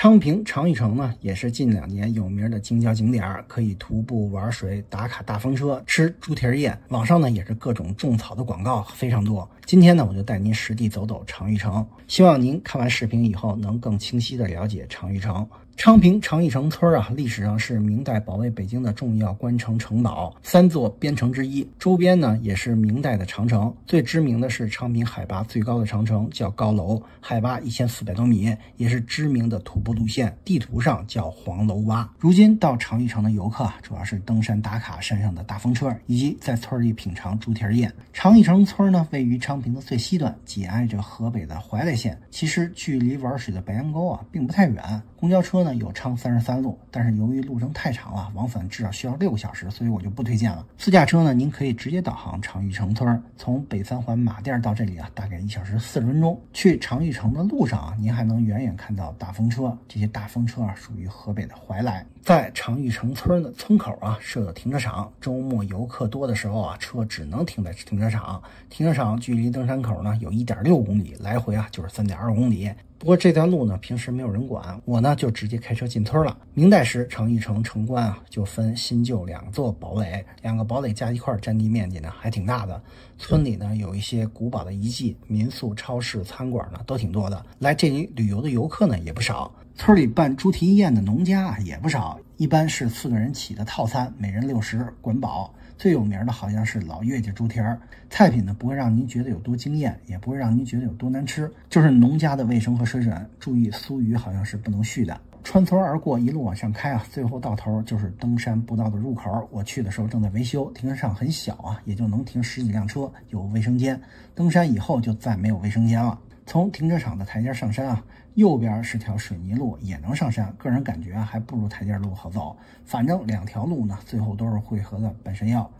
昌平长峪城呢，也是近两年有名的京郊景点，可以徒步玩水、打卡大风车、吃猪蹄儿宴。网上呢也是各种种草的广告非常多。今天呢，我就带您实地走走长峪城，希望您看完视频以后能更清晰的了解长峪城。昌平长峪城村啊，历史上是明代保卫北京的重要关城城堡，三座边城之一。周边呢也是明代的长城，最知名的是昌平海拔最高的长城，叫高楼，海拔一千四百多米，也是知名的徒步路线，地图上叫黄楼洼。如今到长峪城的游客啊主要是登山打卡山上的大风车，以及在村里品尝猪蹄宴。长峪城村呢，位于昌平的最西端，紧挨着河北的怀来县，其实距离玩水的白杨沟啊并不太远。公交车呢有昌三十三路，但是由于路程太长了，往返至少需要六个小时，所以我就不推荐了。自驾车呢，您可以直接导航长峪城村，从北三环马甸到这里啊，大概一小时四十分钟。去长峪城的路上啊，您还能远远看到大风车，这些大风车啊属于河北的怀来。在长峪城村的村口啊设有停车场，周末游客多的时候啊，车只能停在停车场。停车场距离登山口呢有一点六公里，来回啊就是三点二公里。不过这段路呢，平时没有人管，我呢就直接开车进村了。明代时，成邑城城关啊就分新旧两座堡垒，两个堡垒加一块占地面积呢还挺大的。村里呢有一些古堡的遗迹、民宿、超市、餐馆呢都挺多的。来这里旅游的游客呢也不少，村里办猪蹄宴的农家啊也不少，一般是四个人起的套餐，每人六十，管饱。最有名的好像是老岳家猪蹄儿，菜品呢不会让您觉得有多惊艳，也不会让您觉得有多难吃，就是农家的卫生和水准。注意酥鱼好像是不能续的。穿村而过，一路往上开啊，最后到头就是登山步道的入口。我去的时候正在维修，停车场很小啊，也就能停十几辆车，有卫生间。登山以后就再没有卫生间了。从停车场的台阶上山啊，右边是条水泥路，也能上山。个人感觉啊，还不如台阶路好走。反正两条路呢，最后都是汇合的半山腰。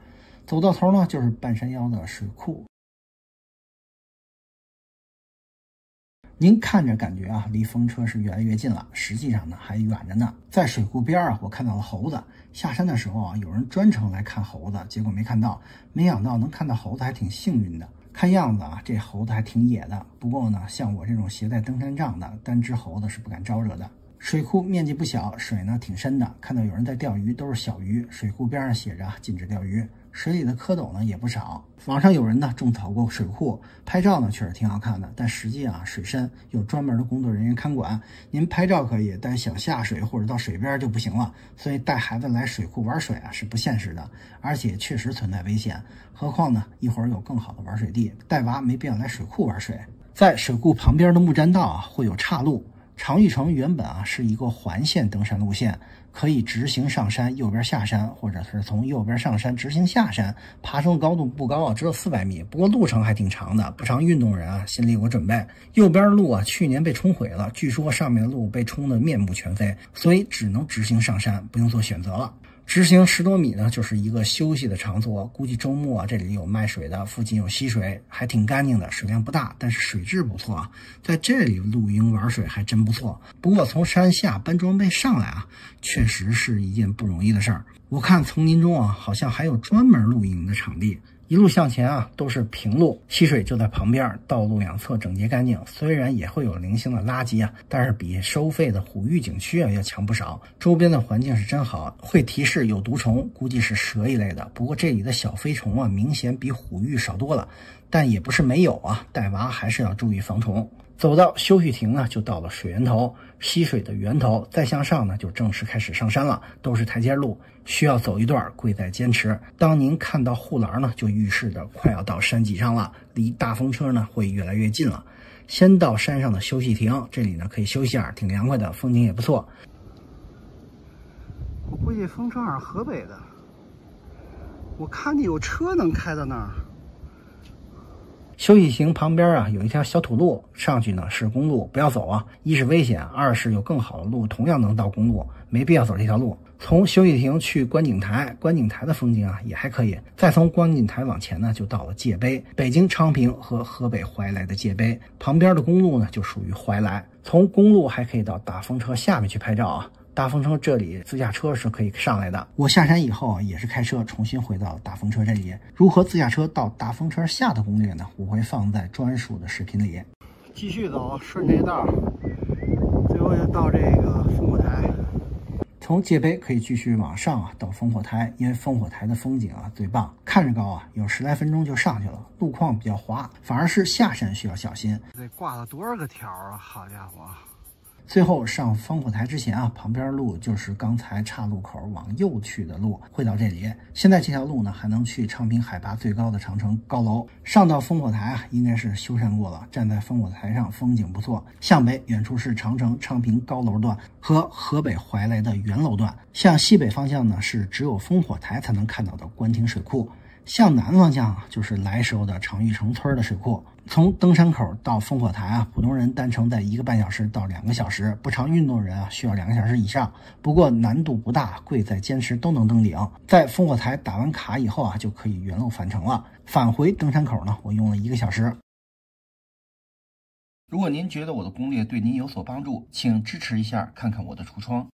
走到头呢，就是半山腰的水库。您看着感觉啊，离风车是越来越近了，实际上呢还远着呢。在水库边啊，我看到了猴子。下山的时候啊，有人专程来看猴子，结果没看到。没想到能看到猴子还挺幸运的。看样子啊，这猴子还挺野的。不过呢，像我这种携带登山杖的单只猴子是不敢招惹的。水库面积不小，水呢挺深的。看到有人在钓鱼，都是小鱼。水库边上写着禁止钓鱼。水里的蝌蚪呢也不少。网上有人呢种草过水库，拍照呢确实挺好看的。但实际啊，水深有专门的工作人员看管。您拍照可以，但想下水或者到水边就不行了。所以带孩子来水库玩水啊是不现实的，而且确实存在危险。何况呢，一会儿有更好的玩水地，带娃没必要来水库玩水。在水库旁边的木栈道啊会有岔路。长峪城原本啊是一个环线登山路线，可以直行上山，右边下山，或者是从右边上山直行下山。爬升高度不高啊，只有四百米，不过路程还挺长的，不常运动人啊心里有个准备。右边路啊去年被冲毁了，据说上面的路被冲得面目全非，所以只能直行上山，不用做选择了。直行十多米呢，就是一个休息的场所。估计周末，这里有卖水的，附近有溪水，还挺干净的，水量不大，但是水质不错啊。在这里露营玩水还真不错。不过从山下搬装备上来啊，确实是一件不容易的事儿。我看丛林中啊，好像还有专门露营的场地。一路向前啊，都是平路，溪水就在旁边，道路两侧整洁干净。虽然也会有零星的垃圾啊，但是比收费的虎峪景区啊要强不少。周边的环境是真好，会提示有毒虫，估计是蛇一类的。不过这里的小飞虫啊，明显比虎峪少多了，但也不是没有啊。带娃还是要注意防虫。走到休息亭呢，就到了水源头，溪水的源头。再向上呢，就正式开始上山了，都是台阶路，需要走一段，贵在坚持。当您看到护栏呢，就预示着快要到山脊上了，离大风车呢会越来越近了。先到山上的休息亭，这里呢可以休息下，挺凉快的，风景也不错。我估计风车是河北的，我看见有车能开到那儿。休息亭旁边啊，有一条小土路，上去呢是公路，不要走啊！一是危险，二是有更好的路，同样能到公路，没必要走这条路。从休息亭去观景台，观景台的风景啊也还可以。再从观景台往前呢，就到了界碑，北京昌平和河北怀来的界碑。旁边的公路呢，就属于怀来。从公路还可以到大风车下面去拍照啊。大风车这里自驾车是可以上来的。我下山以后啊，也是开车重新回到大风车这里。如何自驾车到大风车下的攻略呢？我会放在专属的视频里。继续走，顺这道，最后就到。到这个烽火台。从界碑可以继续往上啊，到烽火台，因为烽火台的风景啊最棒，看着高啊，有十来分钟就上去了。路况比较滑，反而是下山需要小心。得挂了多少个条啊？好家伙！最后上烽火台之前啊，旁边路就是刚才岔路口往右去的路，会到这里。现在这条路呢，还能去昌平海拔最高的长城高楼。上到烽火台啊，应该是修缮过了。站在烽火台上，风景不错。向北，远处是长城昌平高楼段和河北怀来的原楼段。向西北方向呢，是只有烽火台才能看到的官厅水库。向南方向啊，就是来时候的长峪城村的水库。从登山口到烽火台啊，普通人单程在一个半小时到两个小时，不常运动的人啊需要两个小时以上。不过难度不大，贵在坚持都能登顶。在烽火台打完卡以后啊，就可以原路返程了。返回登山口呢，我用了一个小时。如果您觉得我的攻略对您有所帮助，请支持一下，看看我的橱窗。